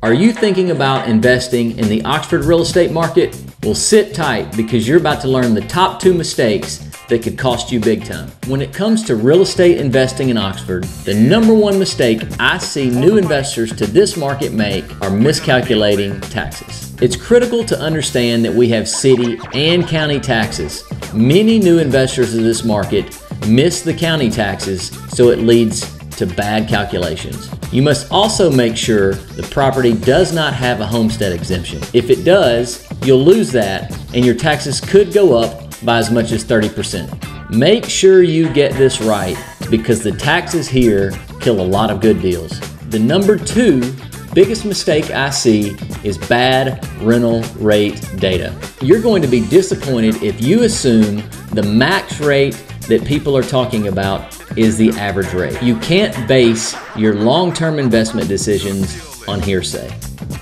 Are you thinking about investing in the Oxford real estate market? Well, sit tight because you're about to learn the top two mistakes that could cost you big time. When it comes to real estate investing in Oxford, the number one mistake I see new investors to this market make are miscalculating taxes. It's critical to understand that we have city and county taxes. Many new investors in this market miss the county taxes, so it leads to bad calculations. You must also make sure the property does not have a homestead exemption. If it does, you'll lose that and your taxes could go up by as much as 30%. Make sure you get this right because the taxes here kill a lot of good deals. The number two biggest mistake I see is bad rental rate data. You're going to be disappointed if you assume the max rate that people are talking about is the average rate. You can't base your long term investment decisions on hearsay.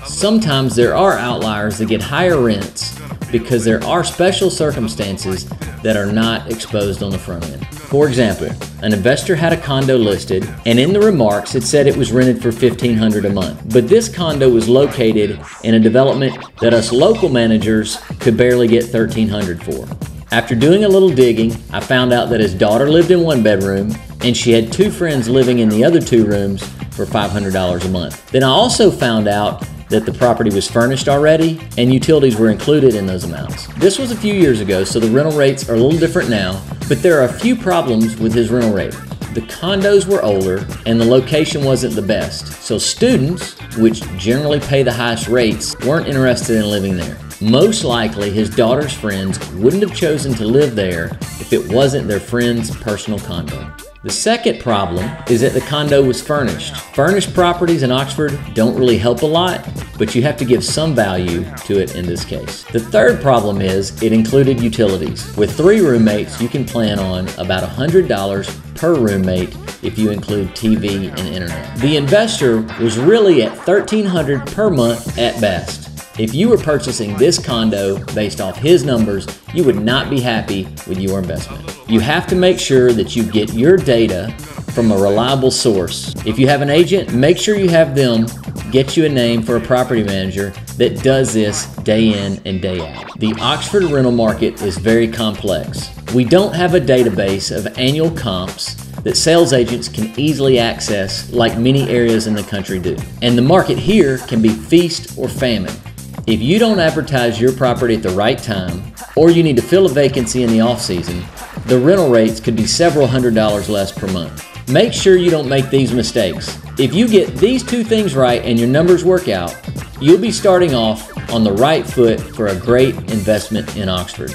Sometimes there are outliers that get higher rents because there are special circumstances that are not exposed on the front end. For example, an investor had a condo listed and in the remarks it said it was rented for 1500 a month. But this condo was located in a development that us local managers could barely get 1300 for. After doing a little digging, I found out that his daughter lived in one bedroom and she had two friends living in the other two rooms for $500 a month. Then I also found out that the property was furnished already and utilities were included in those amounts. This was a few years ago, so the rental rates are a little different now, but there are a few problems with his rental rate. The condos were older and the location wasn't the best, so students, which generally pay the highest rates, weren't interested in living there. Most likely, his daughter's friends wouldn't have chosen to live there if it wasn't their friend's personal condo. The second problem is that the condo was furnished. Furnished properties in Oxford don't really help a lot, but you have to give some value to it in this case. The third problem is it included utilities. With three roommates, you can plan on about $100 per roommate if you include TV and internet. The investor was really at 1,300 per month at best. If you were purchasing this condo based off his numbers, you would not be happy with your investment. You have to make sure that you get your data from a reliable source. If you have an agent, make sure you have them get you a name for a property manager that does this day in and day out. The Oxford rental market is very complex. We don't have a database of annual comps that sales agents can easily access like many areas in the country do. And the market here can be feast or famine. If you don't advertise your property at the right time, or you need to fill a vacancy in the off season, the rental rates could be several hundred dollars less per month. Make sure you don't make these mistakes. If you get these two things right and your numbers work out, you'll be starting off on the right foot for a great investment in Oxford.